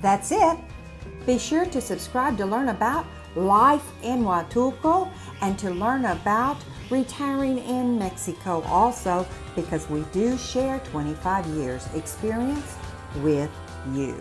That's it. Be sure to subscribe to learn about life in Huatulco and to learn about retiring in Mexico also because we do share 25 years experience with you.